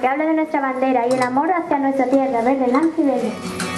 que habla de nuestra bandera y el amor hacia nuestra tierra, verde, blanco y verde.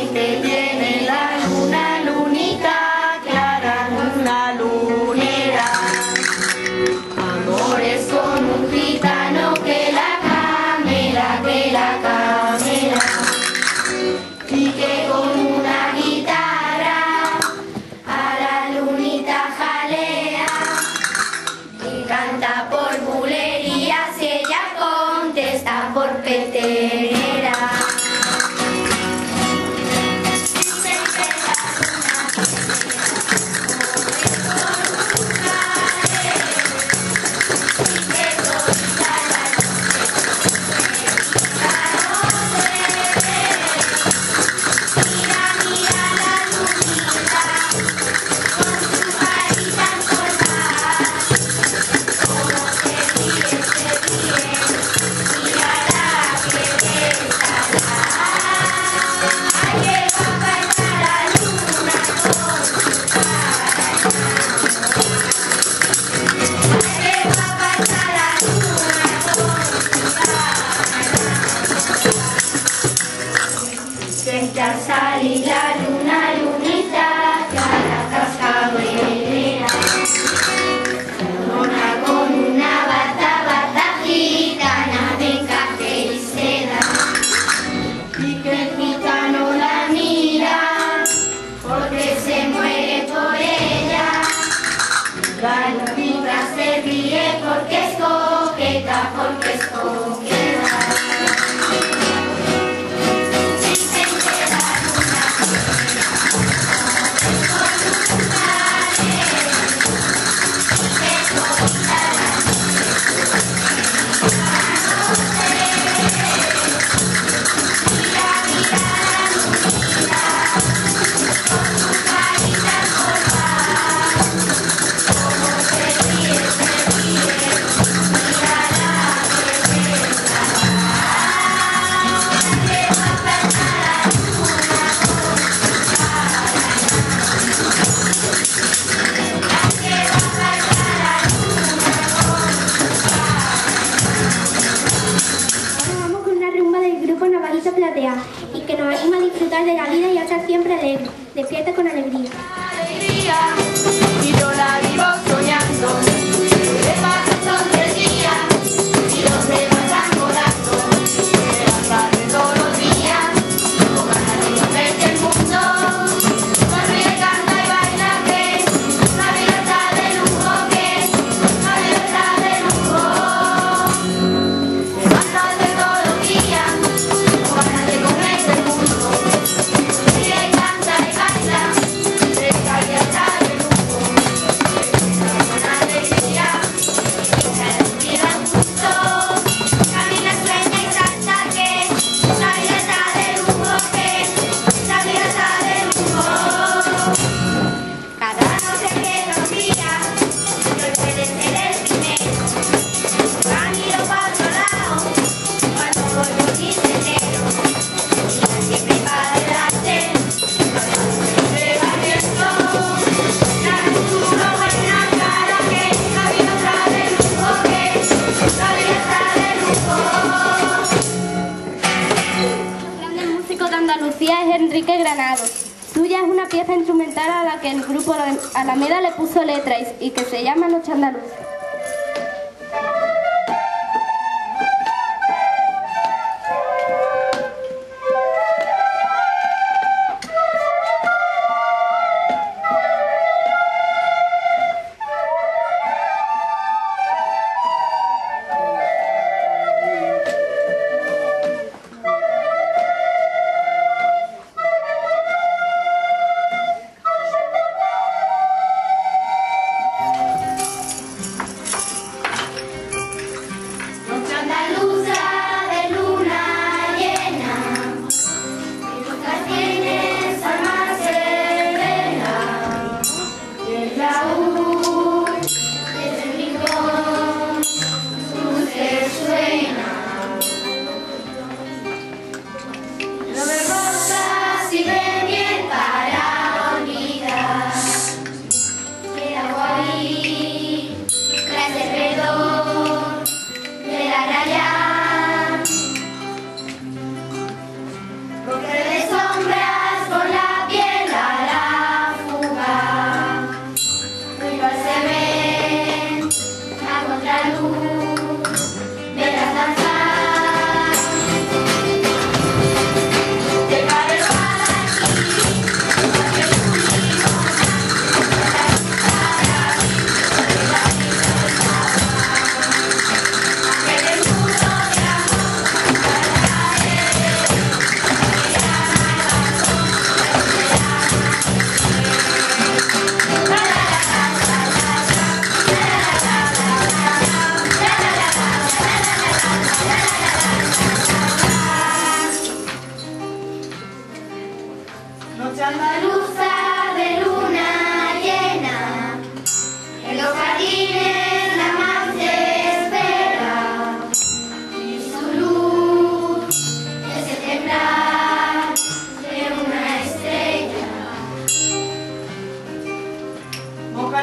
sem. fiesta con alegría. Granados. Tuya es una pieza instrumental a la que el grupo Alameda le puso letra y que se llama Noche Andaluza.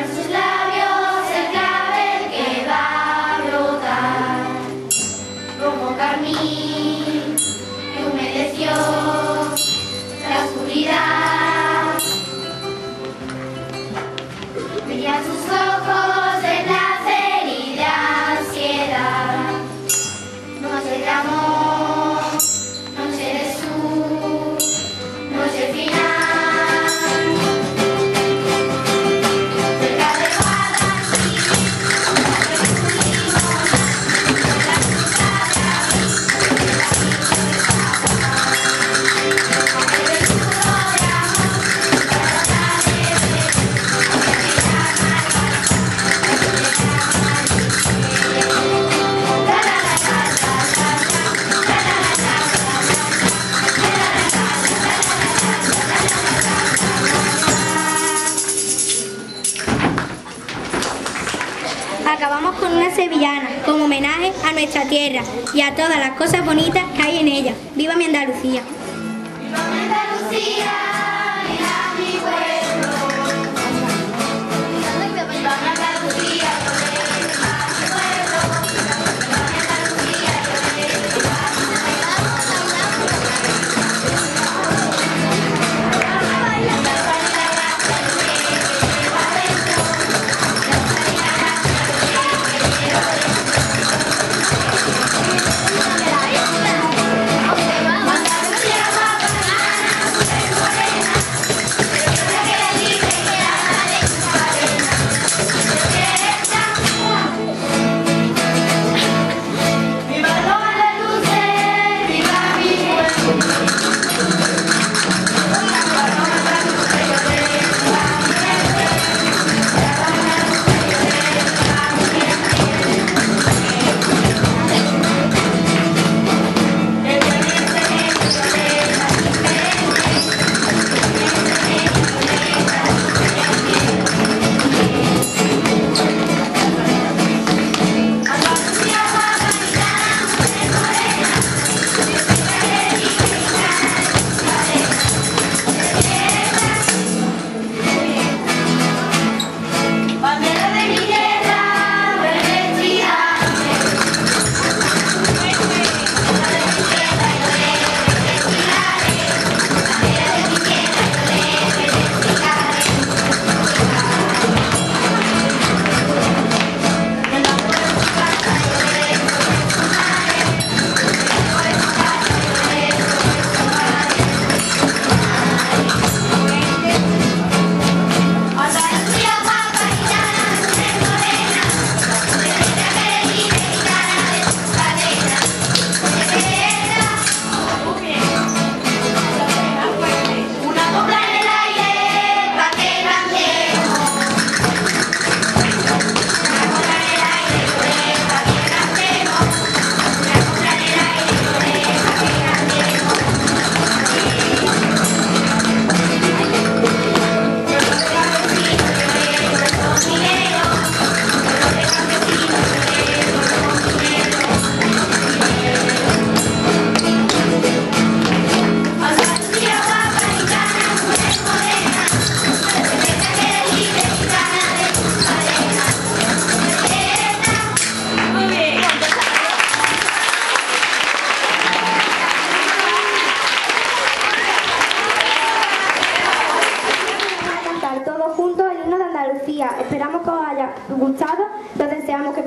was love. acabamos con una sevillana como homenaje a nuestra tierra y a todas las cosas bonitas que hay en ella. ¡Viva mi Andalucía! ¡Viva mi Andalucía!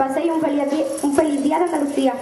Paséis un feliz un feliz día de Andalucía.